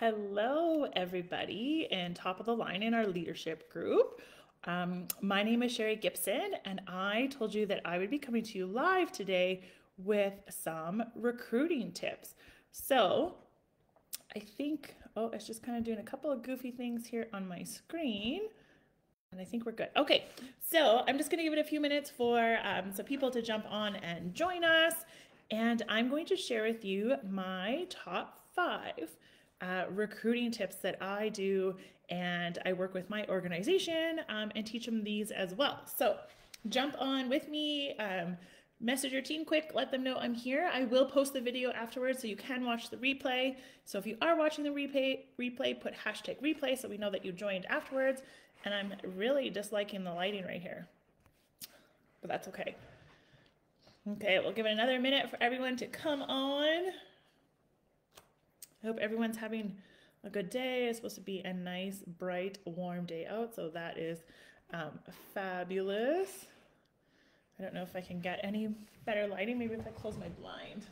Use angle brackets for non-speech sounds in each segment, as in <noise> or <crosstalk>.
Hello, everybody, and top of the line in our leadership group. Um, my name is Sheri Gibson, and I told you that I would be coming to you live today with some recruiting tips. So, I think, oh, it's just kind of doing a couple of goofy things here on my screen. And I think we're good. Okay, so I'm just going to give it a few minutes for um, some people to jump on and join us. And I'm going to share with you my top five uh, recruiting tips that I do. And I work with my organization um, and teach them these as well. So jump on with me. Um, message your team quick, let them know I'm here. I will post the video afterwards so you can watch the replay. So if you are watching the replay, replay, put hashtag replay so we know that you joined afterwards. And I'm really disliking the lighting right here, but that's okay. Okay, we'll give it another minute for everyone to come on. I hope everyone's having a good day. It's supposed to be a nice, bright, warm day out, so that is um, fabulous. I don't know if I can get any better lighting. Maybe if I close my blind.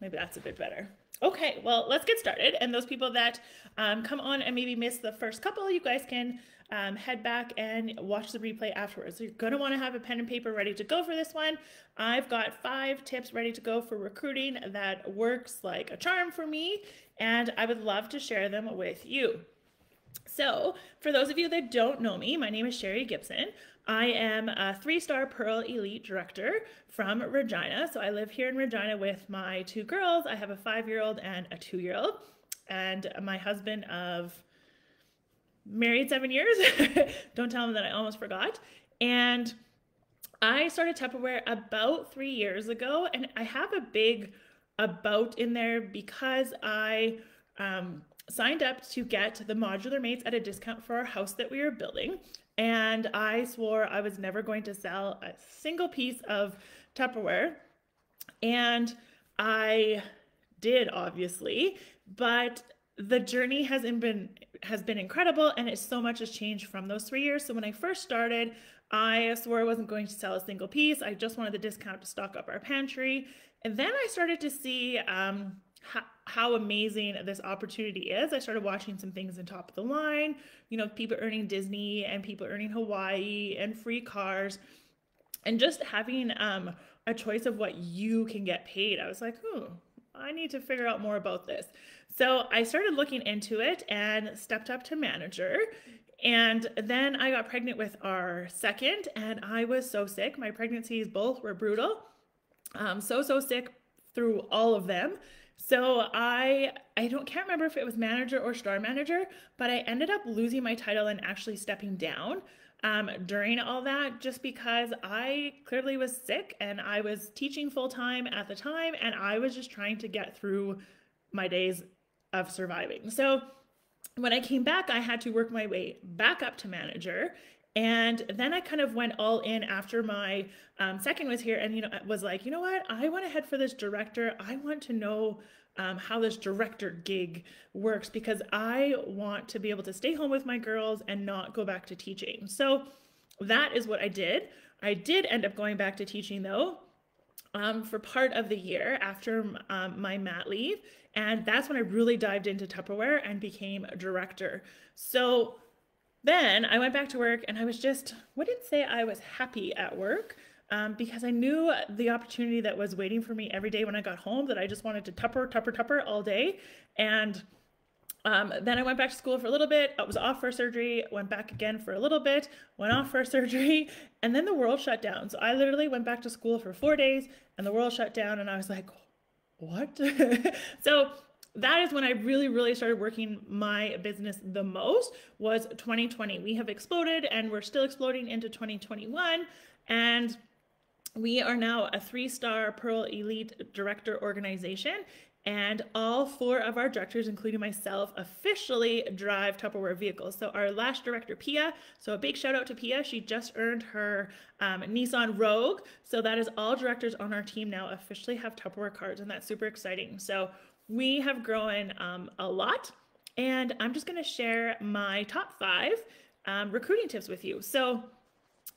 Maybe that's a bit better. Okay, well, let's get started. And those people that um, come on and maybe miss the first couple, you guys can um, head back and watch the replay afterwards. So you're going to want to have a pen and paper ready to go for this one. I've got five tips ready to go for recruiting that works like a charm for me, and I would love to share them with you. So, for those of you that don't know me, my name is Sheri Gibson. I am a three star Pearl Elite director from Regina. So, I live here in Regina with my two girls. I have a five year old and a two year old, and my husband of married seven years. <laughs> don't tell him that I almost forgot. And I started Tupperware about three years ago, and I have a big about in there because I um, signed up to get the modular mates at a discount for our house that we were building. And I swore I was never going to sell a single piece of Tupperware. And I did, obviously, but the journey has been has been incredible and it's so much has changed from those three years. So when I first started, I swore I wasn't going to sell a single piece. I just wanted the discount to stock up our pantry. And then I started to see um, how, amazing this opportunity is. I started watching some things in top of the line, you know, people earning Disney and people earning Hawaii and free cars and just having um, a choice of what you can get paid. I was like, hmm, I need to figure out more about this. So I started looking into it and stepped up to manager. And then I got pregnant with our second, and I was so sick. My pregnancies both were brutal. Um, so, so sick through all of them. So I I don't can't remember if it was manager or star manager, but I ended up losing my title and actually stepping down um, during all that just because I clearly was sick and I was teaching full time at the time and I was just trying to get through my days of surviving. So when I came back, I had to work my way back up to manager and then I kind of went all in after my um, second was here and, you know, was like, you know what? I want to head for this director. I want to know um, how this director gig works because I want to be able to stay home with my girls and not go back to teaching. So that is what I did. I did end up going back to teaching though um, for part of the year after um, my mat leave. And that's when I really dived into Tupperware and became a director. So then I went back to work and I was just, wouldn't say I was happy at work um, because I knew the opportunity that was waiting for me every day when I got home that I just wanted to tupper, tupper, tupper all day. And um, then I went back to school for a little bit. I was off for surgery, went back again for a little bit, went off for <laughs> surgery, and then the world shut down. So I literally went back to school for four days and the world shut down. And I was like, what? <laughs> so that is when I really, really started working my business the most was 2020. We have exploded and we're still exploding into 2021. And we are now a three-star Pearl Elite Director organization. And all four of our directors, including myself, officially drive Tupperware vehicles. So our last director, Pia, so a big shout out to Pia. She just earned her um, Nissan Rogue. So that is all directors on our team now officially have Tupperware cards, and that's super exciting. So we have grown um, a lot, and I'm just going to share my top five um, recruiting tips with you. So,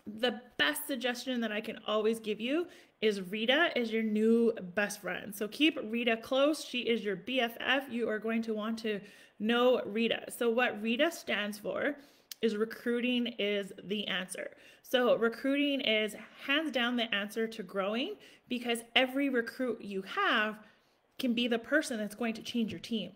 the best suggestion that I can always give you is Rita is your new best friend. So keep Rita close. She is your BFF. You are going to want to know Rita. So what Rita stands for is recruiting is the answer. So recruiting is hands down the answer to growing because every recruit you have can be the person that's going to change your team.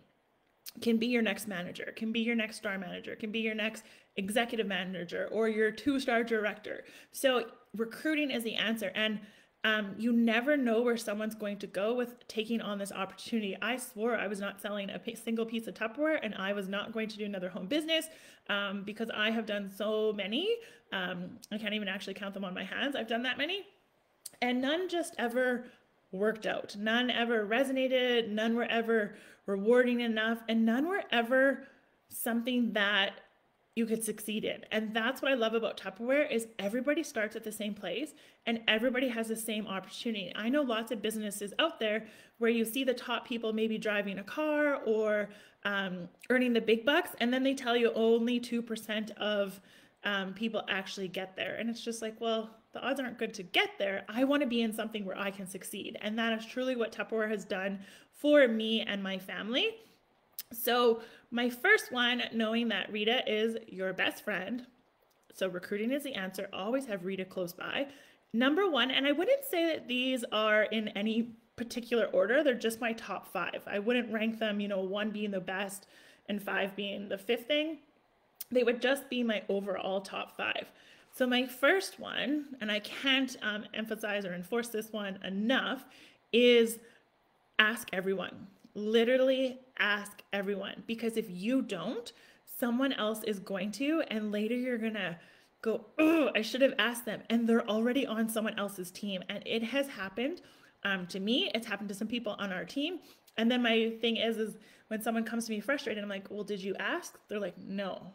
Can be your next manager, can be your next star manager, can be your next executive manager or your two-star director. So recruiting is the answer and um, you never know where someone's going to go with taking on this opportunity. I swore I was not selling a single piece of Tupperware and I was not going to do another home business um, because I have done so many. Um, I can't even actually count them on my hands. I've done that many. And none just ever worked out. None ever resonated. None were ever rewarding enough. And none were ever something that you could succeed in. And that's what I love about Tupperware is everybody starts at the same place and everybody has the same opportunity. I know lots of businesses out there where you see the top people maybe driving a car or um, earning the big bucks, and then they tell you only 2% of um, people actually get there. And it's just like, well, the odds aren't good to get there. I want to be in something where I can succeed. And that is truly what Tupperware has done for me and my family. So, my first one, knowing that Rita is your best friend. So, recruiting is the answer. Always have Rita close by. Number one, and I wouldn't say that these are in any particular order, they're just my top five. I wouldn't rank them, you know, one being the best and five being the fifth thing. They would just be my overall top five. So, my first one, and I can't um, emphasize or enforce this one enough, is ask everyone literally ask everyone because if you don't, someone else is going to, and later you're gonna go, oh, I should have asked them. And they're already on someone else's team. And it has happened um, to me, it's happened to some people on our team. And then my thing is, is when someone comes to me frustrated, I'm like, well, did you ask? They're like, no.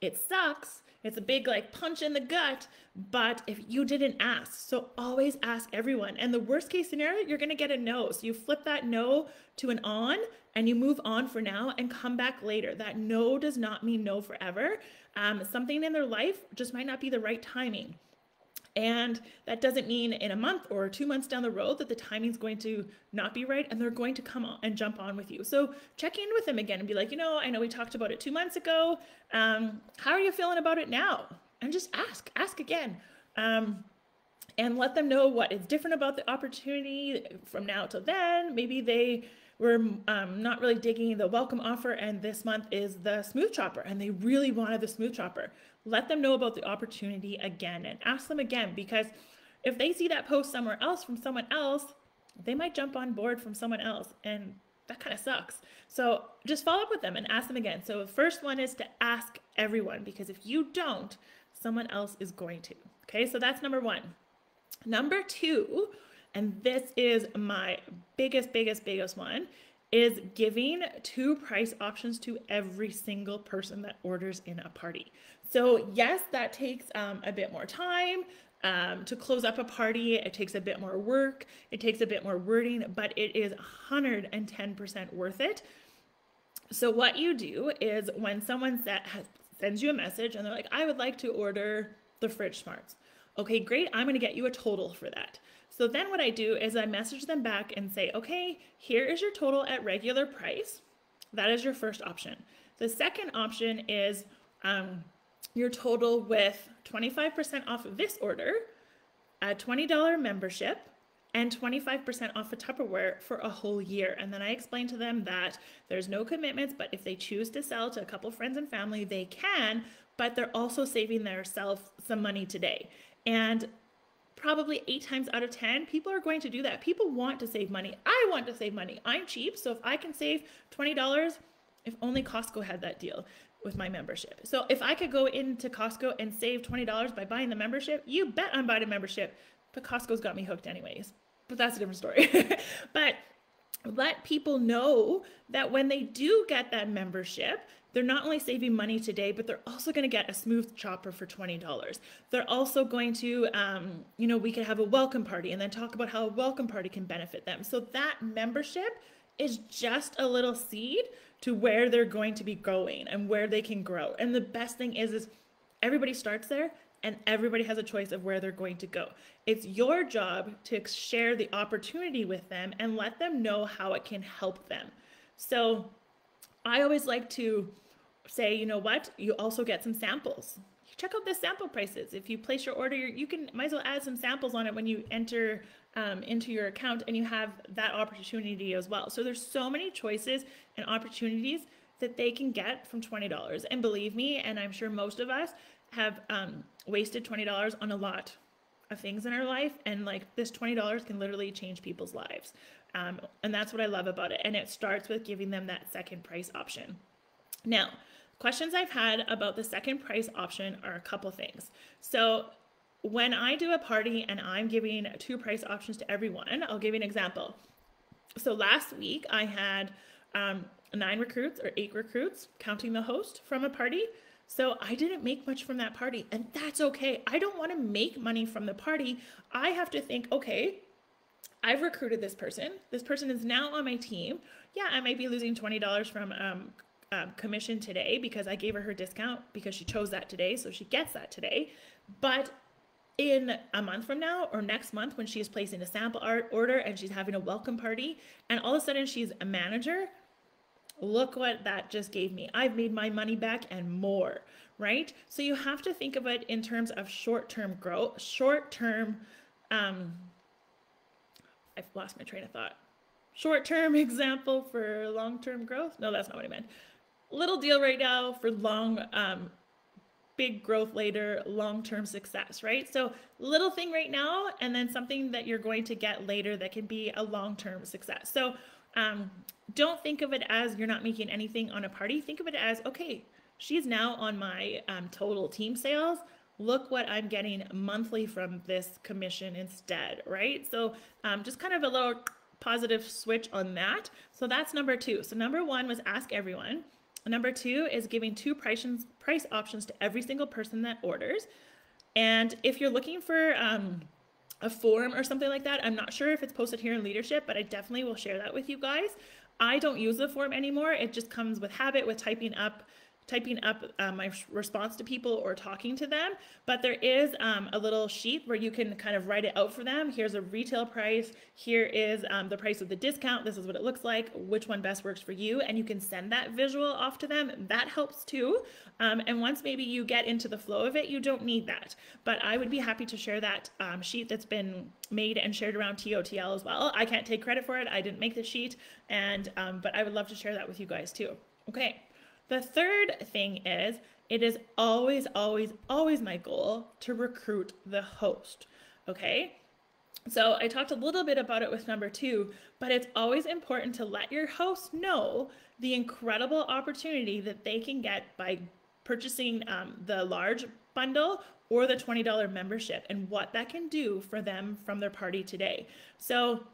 It sucks it's a big like punch in the gut, but if you didn't ask, so always ask everyone. And the worst case scenario, you're going to get a no. So you flip that no to an on and you move on for now and come back later. That no does not mean no forever. Um, something in their life just might not be the right timing. And that doesn't mean in a month or two months down the road that the timing's going to not be right and they're going to come on and jump on with you. So check in with them again and be like, you know, I know we talked about it two months ago. Um, how are you feeling about it now? And just ask, ask again. Um, and let them know what is different about the opportunity from now till then. Maybe they were um, not really digging the welcome offer, and this month is the smooth chopper, and they really wanted the smooth chopper let them know about the opportunity again and ask them again because if they see that post somewhere else from someone else, they might jump on board from someone else and that kind of sucks. So just follow up with them and ask them again. So the first one is to ask everyone because if you don't, someone else is going to. Okay, so that's number one. Number two, and this is my biggest, biggest, biggest one, is giving two price options to every single person that orders in a party. So, yes, that takes um, a bit more time. Um, to close up a party, it takes a bit more work, it takes a bit more wording, but it is 110% worth it. So, what you do is when someone set, has, sends you a message and they're like, I would like to order the fridge smarts. Okay, great. I'm going to get you a total for that. So then what I do is I message them back and say, okay, here is your total at regular price. That is your first option. The second option is um, your total with 25% off this order, a $20 membership, and 25% off of Tupperware for a whole year. And then I explain to them that there's no commitments, but if they choose to sell to a couple friends and family, they can, but they're also saving themselves some money today. And probably eight times out of 10, people are going to do that. People want to save money. I want to save money. I'm cheap. So if I can save $20, if only Costco had that deal with my membership. So if I could go into Costco and save $20 by buying the membership, you bet I'm buying a membership. But Costco's got me hooked anyways. But that's a different story. <laughs> but let people know that when they do get that membership, they're not only saving money today, but they're also going to get a smooth chopper for $20. They're also going to, um, you know, we could have a welcome party and then talk about how a welcome party can benefit them. So that membership is just a little seed to where they're going to be going and where they can grow. And the best thing is, is everybody starts there and everybody has a choice of where they're going to go. It's your job to share the opportunity with them and let them know how it can help them. So I always like to say, you know what, you also get some samples. Check out the sample prices. If you place your order, you can might as well add some samples on it when you enter um, into your account and you have that opportunity as well. So there's so many choices and opportunities that they can get from $20. And believe me, and I'm sure most of us have um, wasted $20 on a lot of things in our life. And like this $20 can literally change people's lives. Um, and that's what I love about it. And it starts with giving them that second price option. Now, questions I've had about the second price option are a couple things. So when I do a party and I'm giving two price options to everyone, I'll give you an example. So last week I had um, nine recruits or eight recruits, counting the host from a party. So I didn't make much from that party, and that's okay. I don't want to make money from the party. I have to think, okay, I've recruited this person. This person is now on my team. Yeah, I might be losing $20 from um, um, commission today because I gave her her discount because she chose that today. So she gets that today. But in a month from now or next month when she's placing a sample art order and she's having a welcome party and all of a sudden she's a manager Look what that just gave me. I've made my money back and more, right? So you have to think of it in terms of short-term growth, short-term, um, I've lost my train of thought. Short-term <laughs> example for long-term growth. No, that's not what I meant. Little deal right now for long, um, big growth later, long-term success, right? So little thing right now, and then something that you're going to get later that can be a long-term success. So um, don't think of it as you're not making anything on a party. Think of it as, okay, she's now on my um, total team sales. Look what I'm getting monthly from this commission instead, right? So um, just kind of a little positive switch on that. So that's number two. So number one was ask everyone. Number two is giving two price, price options to every single person that orders. And if you're looking for um, a form or something like that. I'm not sure if it's posted here in leadership, but I definitely will share that with you guys. I don't use the form anymore. It just comes with habit with typing up typing up um, my response to people or talking to them. But there is um, a little sheet where you can kind of write it out for them. Here's a retail price. Here is um, the price of the discount. This is what it looks like. Which one best works for you? And you can send that visual off to them. That helps too. Um, and once maybe you get into the flow of it, you don't need that. But I would be happy to share that um, sheet that's been made and shared around TOTL as well. I can't take credit for it. I didn't make the sheet, and um, but I would love to share that with you guys too. Okay. The third thing is it is always, always, always my goal to recruit the host. Okay. So I talked a little bit about it with number two, but it's always important to let your host know the incredible opportunity that they can get by purchasing um, the large bundle or the $20 membership and what that can do for them from their party today. So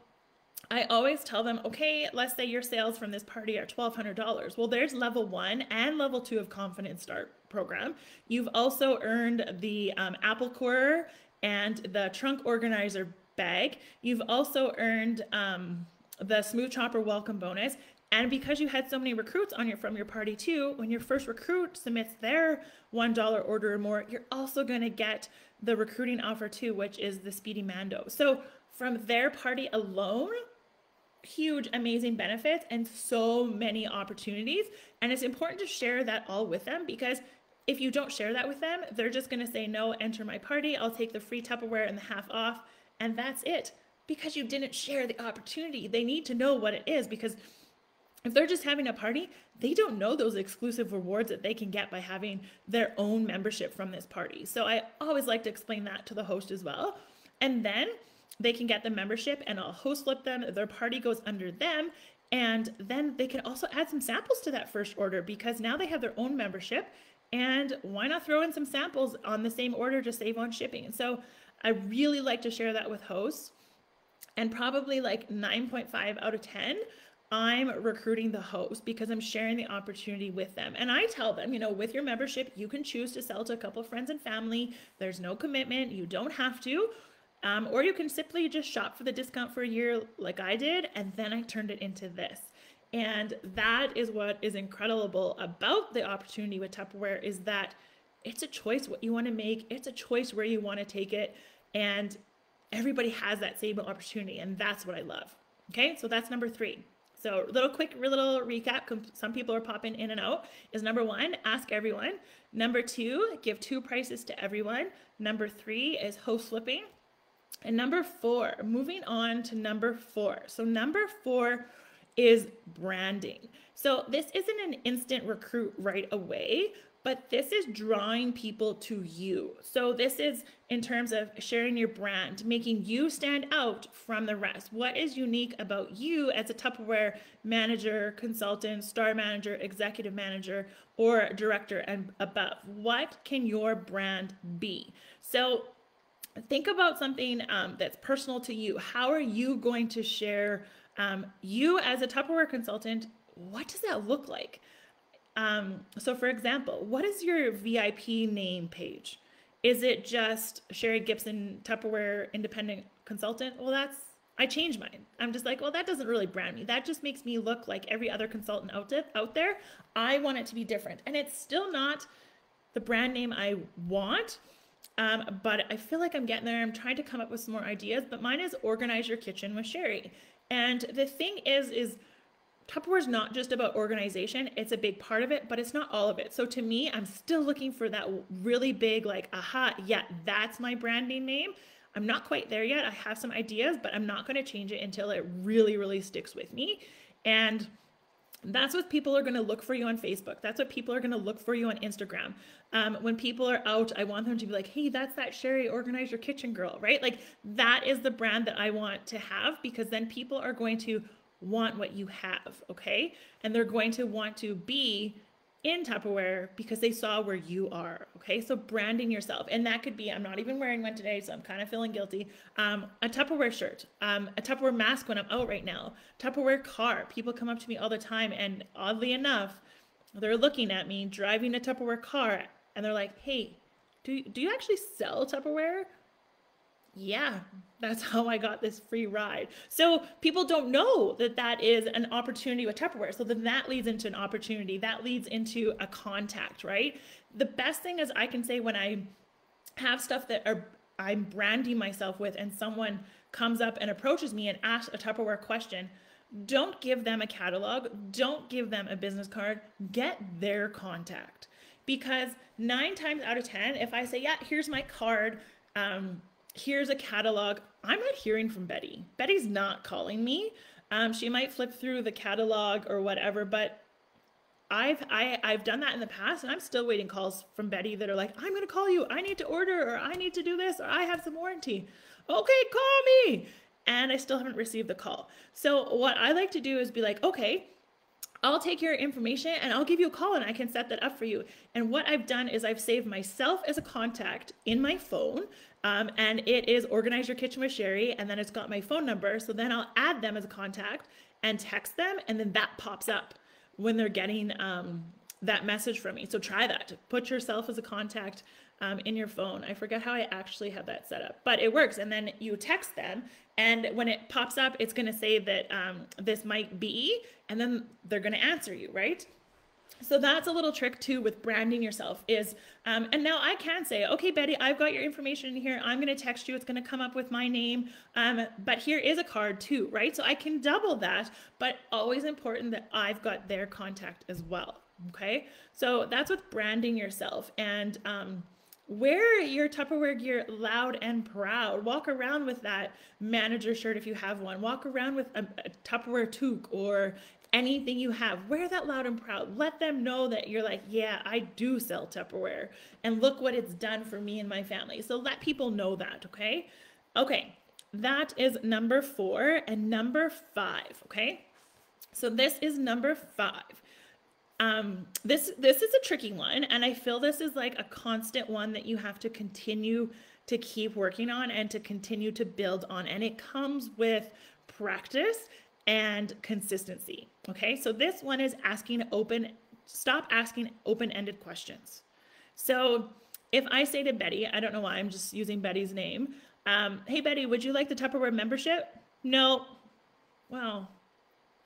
I always tell them, okay, let's say your sales from this party are $1,200. Well, there's level one and level two of Confidence Start program. You've also earned the um, apple core and the trunk organizer bag. You've also earned um, the smooth chopper welcome bonus. And because you had so many recruits on your from your party too, when your first recruit submits their $1 order or more, you're also going to get the recruiting offer too, which is the Speedy Mando. So from their party alone, huge, amazing benefits and so many opportunities. And it's important to share that all with them because if you don't share that with them, they're just going to say, no, enter my party. I'll take the free Tupperware and the half off. And that's it because you didn't share the opportunity. They need to know what it is because if they're just having a party, they don't know those exclusive rewards that they can get by having their own membership from this party. So I always like to explain that to the host as well. And then they can get the membership and I'll host flip them. Their party goes under them. And then they can also add some samples to that first order because now they have their own membership. And why not throw in some samples on the same order to save on shipping? So I really like to share that with hosts. And probably like 9.5 out of 10, I'm recruiting the host because I'm sharing the opportunity with them. And I tell them, you know, with your membership, you can choose to sell to a couple friends and family. There's no commitment. You don't have to. Um, or you can simply just shop for the discount for a year like I did, and then I turned it into this. And that is what is incredible about the opportunity with Tupperware is that it's a choice what you want to make, it's a choice where you want to take it. And everybody has that same opportunity. And that's what I love. Okay, so that's number three. So, little quick little recap. Some people are popping in and out. Is number one, ask everyone. Number two, give two prices to everyone. Number three is host flipping. And number four, moving on to number four. So, number four is branding. So, this isn't an instant recruit right away, but this is drawing people to you. So this is in terms of sharing your brand, making you stand out from the rest. What is unique about you as a Tupperware manager, consultant, star manager, executive manager, or director and above? What can your brand be? So think about something um, that's personal to you. How are you going to share um, you as a Tupperware consultant? What does that look like? Um, so for example, what is your VIP name page? Is it just Sheri Gibson Tupperware Independent Consultant? Well, that's I changed mine. I'm just like, well, that doesn't really brand me. That just makes me look like every other consultant out, out there. I want it to be different. And it's still not the brand name I want, um, but I feel like I'm getting there. I'm trying to come up with some more ideas, but mine is Organize Your Kitchen with Sheri. And the thing is, is Tupperware is not just about organization, it's a big part of it, but it's not all of it. So to me, I'm still looking for that really big, like, aha, yeah, that's my branding name. I'm not quite there yet. I have some ideas, but I'm not going to change it until it really, really sticks with me. And that's what people are going to look for you on Facebook. That's what people are going to look for you on Instagram. Um, when people are out, I want them to be like, hey, that's that Sheri Organize Your Kitchen girl, right? Like that is the brand that I want to have because then people are going to want what you have, okay? And they're going to want to be in Tupperware because they saw where you are. Okay. So branding yourself. And that could be, I'm not even wearing one today, so I'm kind of feeling guilty. Um, a Tupperware shirt, um, a Tupperware mask when I'm out right now, Tupperware car. People come up to me all the time. And oddly enough, they're looking at me driving a Tupperware car and they're like, hey, do, do you actually sell Tupperware? Yeah, that's <laughs> how I got this free ride. So people don't know that that is an opportunity with Tupperware. So then that leads into an opportunity. That leads into a contact, right? The best thing is I can say when I have stuff that are I'm branding myself with and someone comes up and approaches me and asks a Tupperware question, don't give them a catalog, don't give them a business card, get their contact. Because nine times out of 10, if I say, yeah, here's my card, um, here's a catalog. I'm not hearing from Betty. Betty's not calling me. Um, she might flip through the catalog or whatever, but I've I, I've done that in the past, and I'm still waiting calls from Betty that are like, "I'm going to call you. I need to order, or I need to do this, or I have some warranty." Okay, call me. And I still haven't received the call. So what I like to do is be like, "Okay, I'll take your information and I'll give you a call and I can set that up for you. And what I've done is I've saved myself as a contact in my phone. Um, and it is Organize Your Kitchen with Sheri. And then it's got my phone number. So then I'll add them as a contact and text them. And then that pops up when they're getting um, that message from me. So try that. Put yourself as a contact um, in your phone. I forget how I actually have that set up, but it works. And then you text them, and when it pops up, it's going to say that um, this might be, and then they're going to answer you, right? So that's a little trick too with branding yourself is, um, and now I can say, okay, Betty, I've got your information in here. I'm going to text you. It's going to come up with my name. Um, but here is a card too, right? So I can double that, but always important that I've got their contact as well. Okay. So that's with branding yourself. And, um, wear your Tupperware gear loud and proud. Walk around with that manager shirt if you have one. Walk around with a, a Tupperware toque or anything you have. Wear that loud and proud. Let them know that you're like, yeah, I do sell Tupperware. And look what it's done for me and my family. So let people know that, okay? Okay, that is number four. And number five, okay? So this is number five. Um, this this is a tricky one, and I feel this is like a constant one that you have to continue to keep working on and to continue to build on. And it comes with practice and consistency. Okay, so this one is asking open, stop asking open ended questions. So if I say to Betty, I don't know why I'm just using Betty's name, um, hey Betty, would you like the Tupperware membership? No. Well,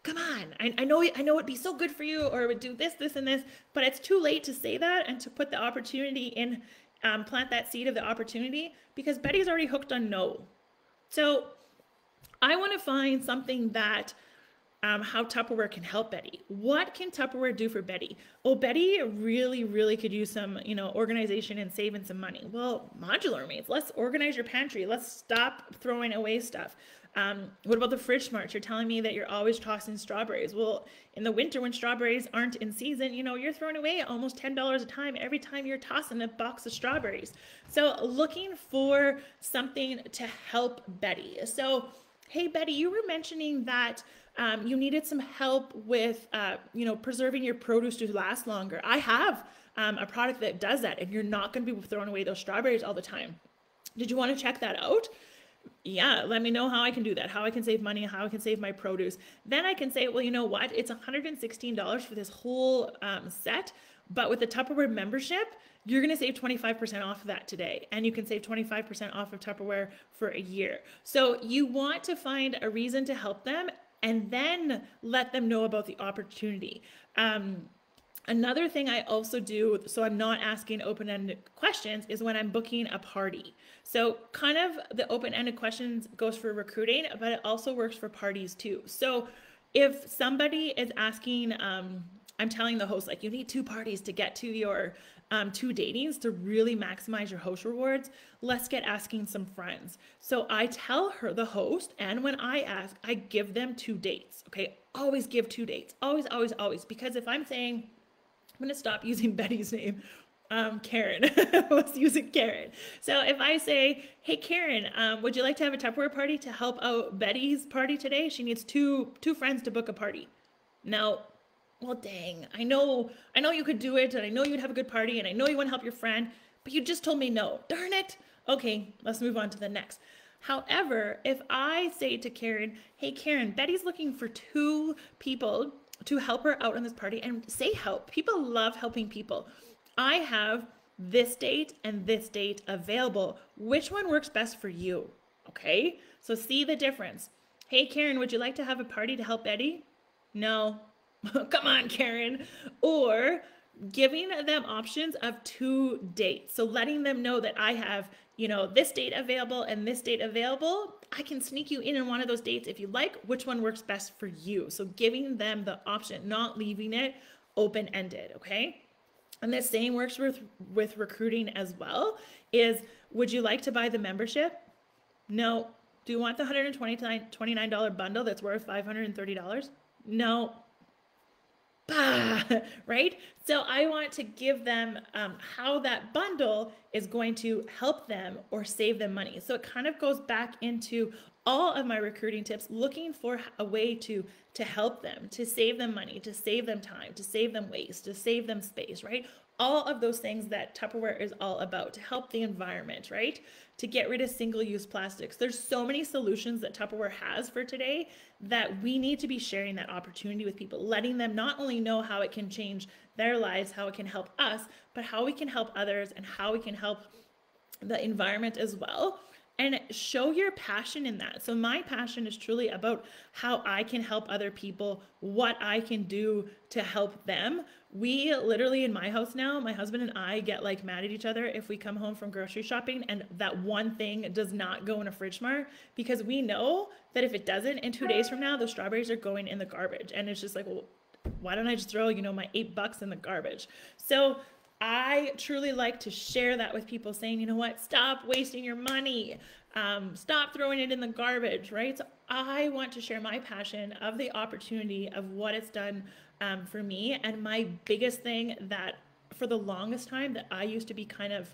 come on, I, I know I know it'd be so good for you, or it would do this, this, and this, but it's too late to say that and to put the opportunity in, um, plant that seed of the opportunity because Betty's already hooked on no. So I want to find something that um, how Tupperware can help Betty. What can Tupperware do for Betty? Oh, Betty really, really could use some, you know, organization and saving some money. Well, modular mates, let's organize your pantry. Let's stop throwing away stuff. Um, what about the fridge smarts? You're telling me that you're always tossing strawberries. Well, in the winter when strawberries aren't in season, you know, you're throwing away almost $10 a time every time you're tossing a box of strawberries. So looking for something to help Betty. So, hey, Betty, you were mentioning that um, you needed some help with, uh, you know, preserving your produce to last longer. I have um, a product that does that, and you're not going to be throwing away those strawberries all the time. Did you want to check that out? Yeah, let me know how I can do that, how I can save money, how I can save my produce. Then I can say, well, you know what? It's $116 for this whole um, set, but with the Tupperware membership, you're going to save 25% off of that today. And you can save 25% off of Tupperware for a year. So you want to find a reason to help them and then let them know about the opportunity. Um, another thing I also do, so I'm not asking open ended questions, is when I'm booking a party. So, kind of the open ended questions goes for recruiting, but it also works for parties too. So, if somebody is asking, um, I'm telling the host, like, you need two parties to get to your um, two datings to really maximize your host rewards, let's get asking some friends. So I tell her, the host, and when I ask, I give them two dates. Okay. Always give two dates. Always, always, always. Because if I'm saying, I'm to stop <laughs> using Betty's name. Um, Karen. <laughs> Let's use it, Karen. So if I say, "Hey, Karen, um, would you like to have a Tupperware party to help out Betty's party today? She needs two two friends to book a party." Now, well, dang, I know, I know you could do it, and I know you'd have a good party, and I know you want to help your friend, but you just told me no. Darn it. Okay, let's move on to the next. However, if I say to Karen, hey, Karen, Betty's looking for two people to help her out on this party, and say help. People love helping people. I have this date and this date available. Which one works best for you? Okay, so see the difference. Hey, Karen, would you like to have a party to help Betty? No, <laughs> come on, Karen. Or giving them options of two dates. So letting them know that I have, you know, this date available and this date available. I can sneak you in in one of those dates if you like, which one works best for you. So giving them the option, not leaving it open ended. Okay. And the same works with with recruiting as well. Is would you like to buy the membership? No. Do you want the $129 bundle that's worth $530? No bah, <laughs> right? So I want to give them um, how that bundle is going to help them or save them money. So it kind of goes back into all of my recruiting tips, looking for a way to to help them, to save them money, to save them time, to save them waste, to save them space, right? All of those things that Tupperware is all about to help the environment, right? To get rid of single use plastics. There's so many solutions that Tupperware has for today that we need to be sharing that opportunity with people, letting them not only know how it can change their lives, how it can help us, but how we can help others and how we can help the environment as well and show your passion in that. So, my passion is truly about how I can help other people, what I can do to help them. We literally in my house now, my husband and I get like mad at each other if we come home from grocery shopping and that one thing does not go in a fridge mart because we know that if it doesn't, in two days from now, the strawberries are going in the garbage. And it's just like, well, why don't I just throw, you know, my eight bucks in the garbage? So, I truly like to share that with people saying, you know what, stop wasting your money. Um, stop throwing it in the garbage, right? So I want to share my passion of the opportunity of what it's done um, for me. And my biggest thing that for the longest time that I used to be kind of,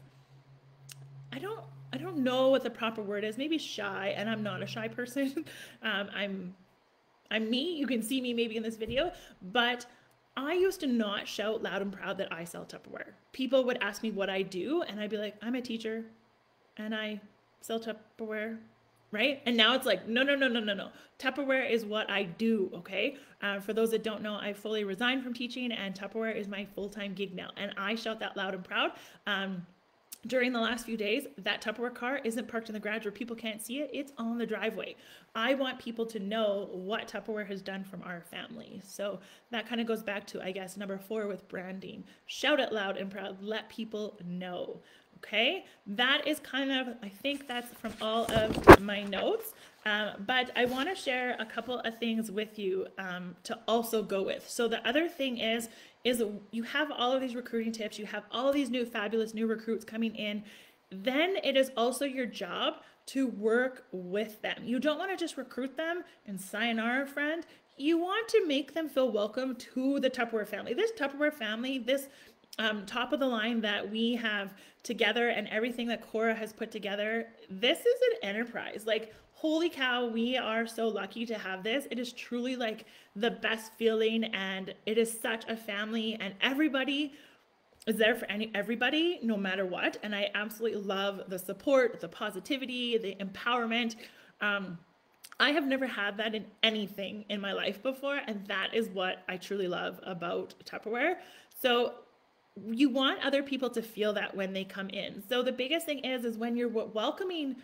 I don't, I don't know what the proper word is, maybe shy, and I'm not a shy person. <laughs> um, I'm, I'm me. You can see me maybe in this video, but I used to not shout loud and proud that I sell Tupperware. People would ask me what I do, and I'd be like, I'm a teacher and I sell Tupperware, right? And now it's like, no, no, no, no, no, no. Tupperware is what I do, okay? Uh, for those that don't know, I fully resigned from teaching, and Tupperware is my full time gig now. And I shout that loud and proud. Um, during the last few days, that Tupperware car isn't parked in the garage where people can't see it. It's on the driveway. I want people to know what Tupperware has done from our family. So that kind of goes back to, I guess, number four with branding. Shout it loud and proud. Let people know. Okay, that is kind of, I think that's from all of my notes. Um, but I want to share a couple of things with you um, to also go with. So the other thing is, is you have all of these recruiting tips, you have all these new fabulous new recruits coming in. Then it is also your job to work with them. You don't want to just recruit them and sign our friend. You want to make them feel welcome to the Tupperware family. This Tupperware family, this um, top of the line that we have together and everything that Cora has put together, this is an enterprise. Like, holy cow, we are so lucky to have this. It is truly like the best feeling, and it is such a family, and everybody is there for any everybody no matter what and i absolutely love the support the positivity the empowerment um, i have never had that in anything in my life before and that is what i truly love about tupperware so you want other people to feel that when they come in so the biggest thing is is when you're welcoming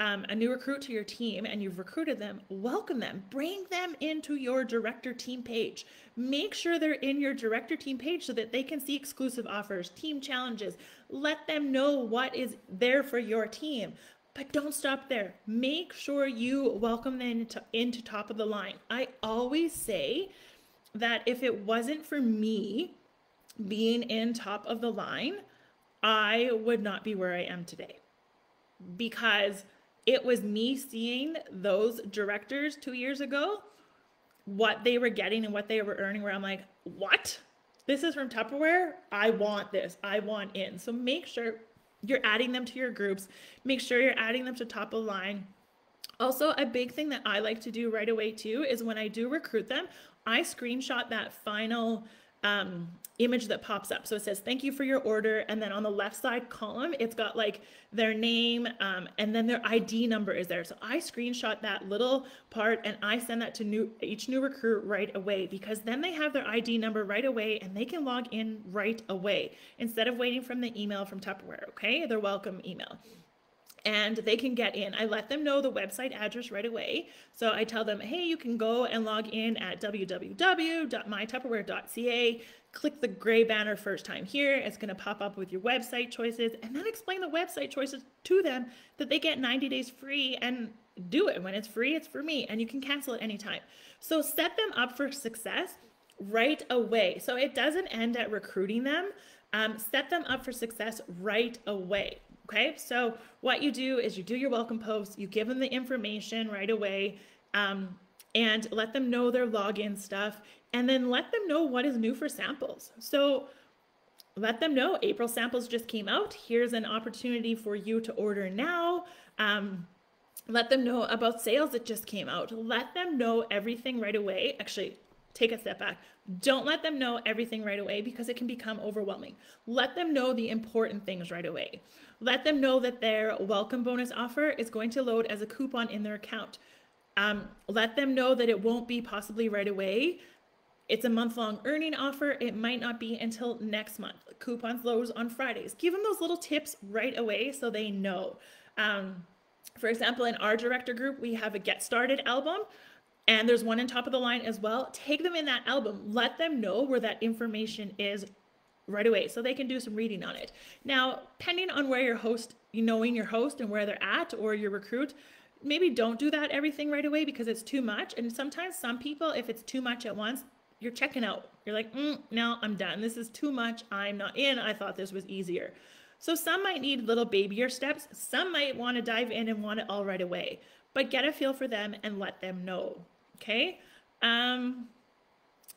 um, a new recruit to your team and you've recruited them, welcome them, bring them into your director team page. Make sure they're in your director team page so that they can see exclusive offers, team challenges. Let them know what is there for your team. But don't stop there. Make sure you welcome them into, into top of the line. I always say that if it wasn't for me being in top of the line, I would not be where I am today because it was me seeing those directors two years ago, what they were getting and what they were earning, where I'm like, what? This is from Tupperware. I want this. I want in. So make sure you're adding them to your groups. Make sure you're adding them to top of line. Also, a big thing that I like to do right away too is when I do recruit them, I screenshot that final um, image that pops up. So it says, thank you for your order. And then on the left side column, it's got like their name um, and then their ID number is there. So I screenshot that little part and I send that to new each new recruit right away because then they have their ID number right away and they can log in right away instead of waiting from the email from Tupperware. Okay, their welcome email and they can get in. I let them know the website address right away. So I tell them, hey, you can go and log in at www.mytupperware.ca. Click the gray banner first time here. It's going to pop up with your website choices and then explain the website choices to them that they get 90 days free and do it. When it's free, it's for me and you can cancel it anytime. So set them up for success right away. So it doesn't end at recruiting them. Um, set them up for success right away. Okay, so what you do is you do your welcome post, you give them the information right away, um, and let them know their login stuff, and then let them know what is new for samples. So let them know April samples just came out. Here's an opportunity for you to order now. Um, let them know about sales that just came out. Let them know everything right away. Actually, take a step back. Don't let them know everything right away because it can become overwhelming. Let them know the important things right away. Let them know that their welcome bonus offer is going to load as a coupon in their account. Um, let them know that it won't be possibly right away. It's a month long earning offer. It might not be until next month. Coupons loads on Fridays. Give them those little tips right away so they know. Um, for example, in our director group, we have a Get Started album and there's one in top of the line as well. Take them in that album. Let them know where that information is right away so they can do some reading on it. Now, depending on where your host, knowing your host and where they're at or your recruit, maybe don't do that everything right away because it's too much. And sometimes some people, if it's too much at once, you're checking out. You're like, mm, no, I'm done. This is too much. I'm not in. I thought this was easier. So some might need little babyier steps. Some might want to dive in and want it all right away. But get a feel for them and let them know. Okay. Um,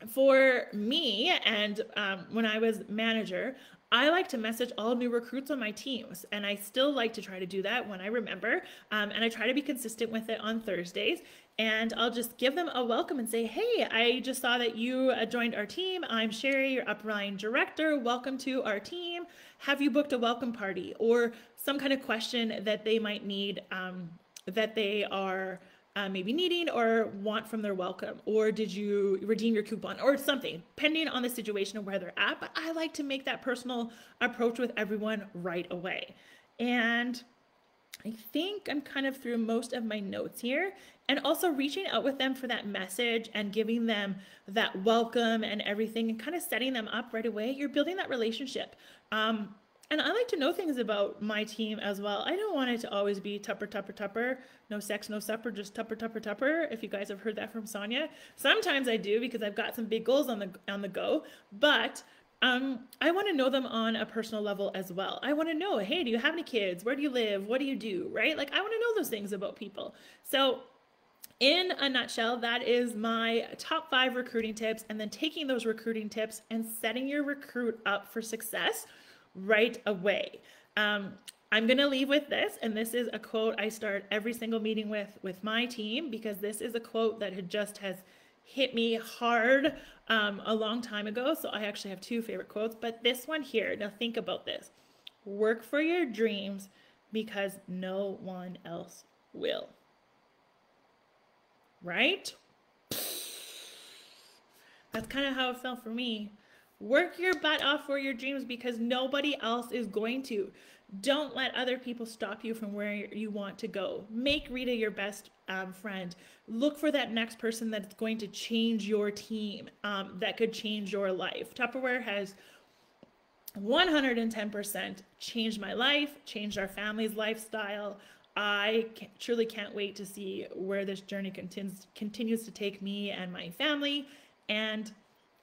for me, and um, when I was manager, I like to message all new recruits on my teams, and I still like to try to do that when I remember. Um, and I try to be consistent with it on Thursdays. And I'll just give them a welcome and say, Hey, I just saw that you uh, joined our team. I'm Sheri, your upline director. Welcome to our team. Have you booked a welcome party or some kind of question that they might need um, that they are uh, maybe needing or want from their welcome? Or did you redeem your coupon or something, depending on the situation and where they're at? But I like to make that personal approach with everyone right away. And I think I'm kind of through most of my notes here and also reaching out with them for that message and giving them that welcome and everything and kind of setting them up right away. You're building that relationship. Um, and I like to know things about my team as well. I don't want it to always be tupper, tupper, tupper, no sex, no supper, just tupper, tupper, tupper. If you guys have heard that from Sonia, sometimes I do because I've got some big goals on the on the go. But um, I want to know them on a personal level as well. I want to know, hey, do you have any kids? Where do you live? What do you do? Right? Like I want to know those things about people. So in a nutshell, that is my top five recruiting tips, and then taking those recruiting tips and setting your recruit up for success right away. Um, I'm going to leave with this, and this is a quote I start every single meeting with with my team because this is a quote that just has hit me hard um, a long time ago. So I actually have two favorite quotes, but this one here. Now think about this: work for your dreams because no one else will. Right? That's kind of how it felt for me. Work your butt off for your dreams because nobody else is going to. Don't let other people stop you from where you want to go. Make Rita your best um, friend. Look for that next person that's going to change your team, um, that could change your life. Tupperware has 110% changed my life, changed our family's lifestyle. I truly can't wait to see where this journey continues continues to take me and my family. And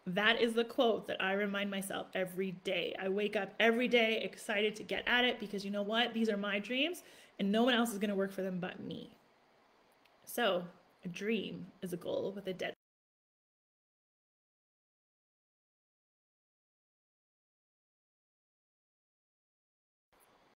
that is the quote that I remind myself every day. I wake up every day excited to get at it because you know what? These are my dreams and no one else is going to work for them but me. So, a dream is a goal with a deadline.